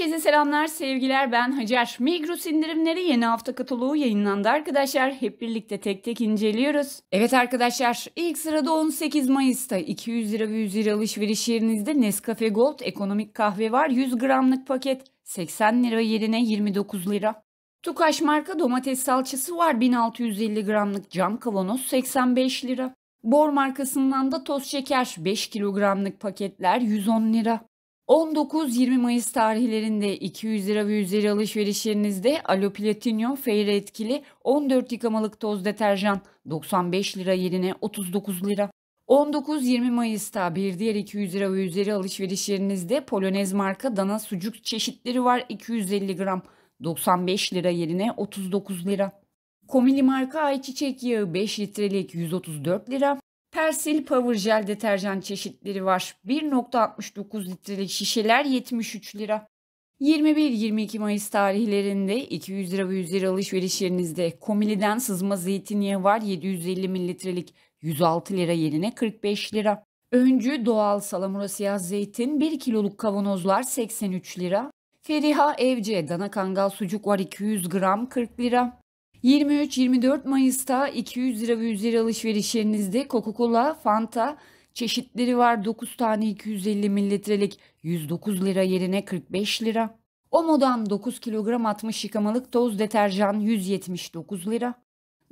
Herkese selamlar, sevgiler. Ben Hacer. Migros indirimleri yeni hafta kataloğu yayınlandı arkadaşlar. Hep birlikte tek tek inceliyoruz. Evet arkadaşlar, ilk sırada 18 Mayıs'ta 200 lira ve 100 lira alışveriş yerinizde Nescafe Gold ekonomik kahve var. 100 gramlık paket 80 lira yerine 29 lira. Tukaş marka domates salçası var 1650 gramlık cam kavanoz 85 lira. Bor markasından da toz şeker 5 kilogramlık paketler 110 lira. 19-20 Mayıs tarihlerinde 200 lira ve üzeri alışverişlerinizde Alo Platinum Fairy etkili 14 yıkamalık toz deterjan 95 lira yerine 39 lira. 19-20 Mayıs'ta bir diğer 200 lira ve üzeri alışverişlerinizde Polonez marka dana sucuk çeşitleri var 250 gram 95 lira yerine 39 lira. Komili marka ayçiçek yağı 5 litrelik 134 lira. Persil Power Gel deterjan çeşitleri var. 1.69 litrelik şişeler 73 lira. 21-22 Mayıs tarihlerinde 200 lira ve 100 lira alışveriş yerinizde Komili'den sızma zeytinyağı var 750 mililitrelik 106 lira yerine 45 lira. Öncü doğal salamura siyah zeytin 1 kiloluk kavanozlar 83 lira. Feriha Evce dana kangal sucuk var 200 gram 40 lira. 23-24 Mayıs'ta 200 lira ve üzeri alışverişlerinizde Coca-Cola, Fanta çeşitleri var. 9 tane 250 mililitrelik 109 lira yerine 45 lira. Omo'dan 9 kilogram 60 yıkamalık toz deterjan 179 lira.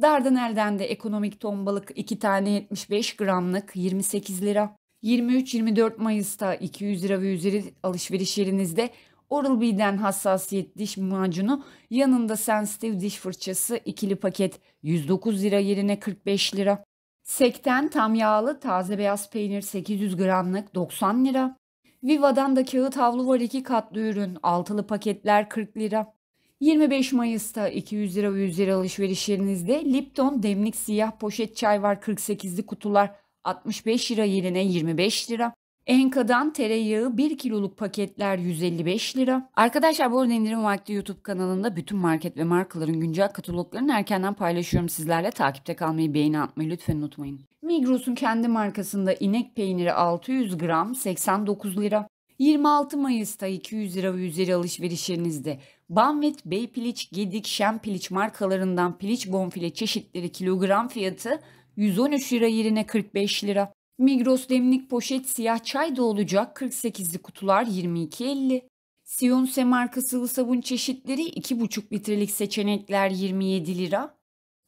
Dardanel'den de ekonomik ton balık 2 tane 75 gramlık 28 lira. 23-24 Mayıs'ta 200 lira ve üzeri alışveriş yerinizde Oral-B'den hassasiyet diş macunu yanında sensitive diş fırçası ikili paket 109 lira yerine 45 lira. Sekten tam yağlı taze beyaz peynir 800 gramlık 90 lira. Viva'dan da kağıt havlu var 2 katlı ürün altılı paketler 40 lira. 25 Mayıs'ta 200 lira ve 100 lira alışverişlerinizde Lipton demlik siyah poşet çay var 48'li kutular 65 lira yerine 25 lira. Enka'dan tereyağı 1 kiloluk paketler 155 lira. Arkadaşlar bu arada indirim vakti YouTube kanalında bütün market ve markaların güncel kataloglarını erkenden paylaşıyorum sizlerle. Takipte kalmayı, beğeni atmayı lütfen unutmayın. Migros'un kendi markasında inek peyniri 600 gram 89 lira. 26 Mayıs'ta 200 lira ve üzeri alışverişlerinizde Banvet, Bey Piliç, Gedik, Şem Piliç markalarından piliç bonfile çeşitleri kilogram fiyatı 113 lira yerine 45 lira. Migros demlik poşet siyah çay da olacak 48'li kutular 22.50. Siyonse marka sıvı sabun çeşitleri 2,5 litrelik seçenekler 27 lira.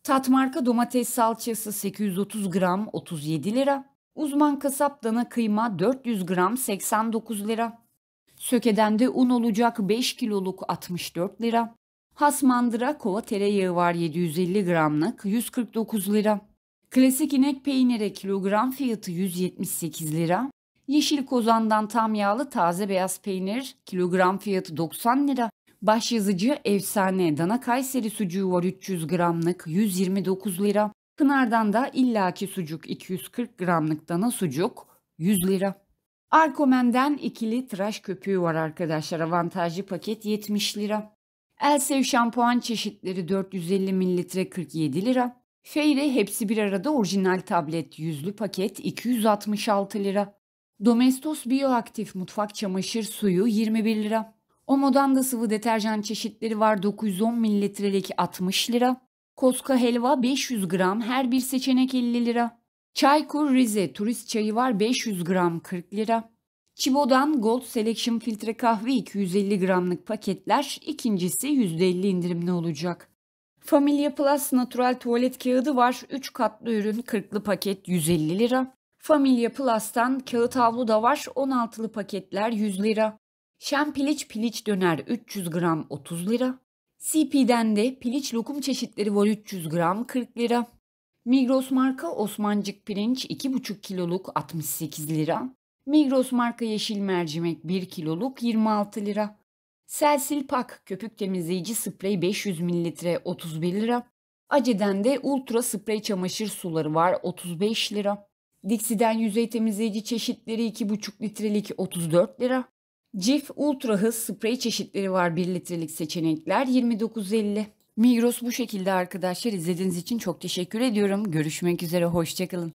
Tat marka domates salçası 830 gram 37 lira. Uzman kasap dana kıyma 400 gram 89 lira. Sökeden de un olacak 5 kiloluk 64 lira. Has mandıra kova tereyağı var 750 gramlık 149 lira. Klasik inek peyniri kilogram fiyatı 178 lira. Yeşil kozandan tam yağlı taze beyaz peynir kilogram fiyatı 90 lira. Başyazıcı efsane dana Kayseri sucuğu var 300 gramlık 129 lira. Pınar'dan da illaki sucuk 240 gramlık dana sucuk 100 lira. Arkomen'den ikili tıraş köpüğü var arkadaşlar. Avantajlı paket 70 lira. Elsev şampuan çeşitleri 450 mililitre 47 lira. Feyre hepsi bir arada orijinal tablet yüzlü paket 266 lira. Domestos bioaktif mutfak çamaşır suyu 21 lira. Omo'dan da sıvı deterjan çeşitleri var 910 mililitrelik 60 lira. Koska helva 500 gram her bir seçenek 50 lira. Çaykur Rize turist çayı var 500 gram 40 lira. Chibo'dan Gold Selection filtre kahve 250 gramlık paketler ikincisi %50 indirimli olacak. Familia Plus natural tuvalet kağıdı var. 3 katlı ürün 40'lı paket 150 lira. Familia Plus'tan kağıt havlu da var. 16'lı paketler 100 lira. Şen piliç piliç döner 300 gram 30 lira. CP'den de piliç lokum çeşitleri var 300 gram 40 lira. Migros marka Osmancık pirinç 2,5 kiloluk 68 lira. Migros marka yeşil mercimek 1 kiloluk 26 lira. Selsil Pak köpük temizleyici sprey 500 ml 31 lira. Ace'den de Ultra sprey çamaşır suları var 35 lira. Dixi'den yüzey temizleyici çeşitleri 2,5 litrelik 34 lira. Cif Ultra Hız sprey çeşitleri var 1 litrelik seçenekler 29.50. Migros bu şekilde arkadaşlar izlediğiniz için çok teşekkür ediyorum. Görüşmek üzere hoşçakalın.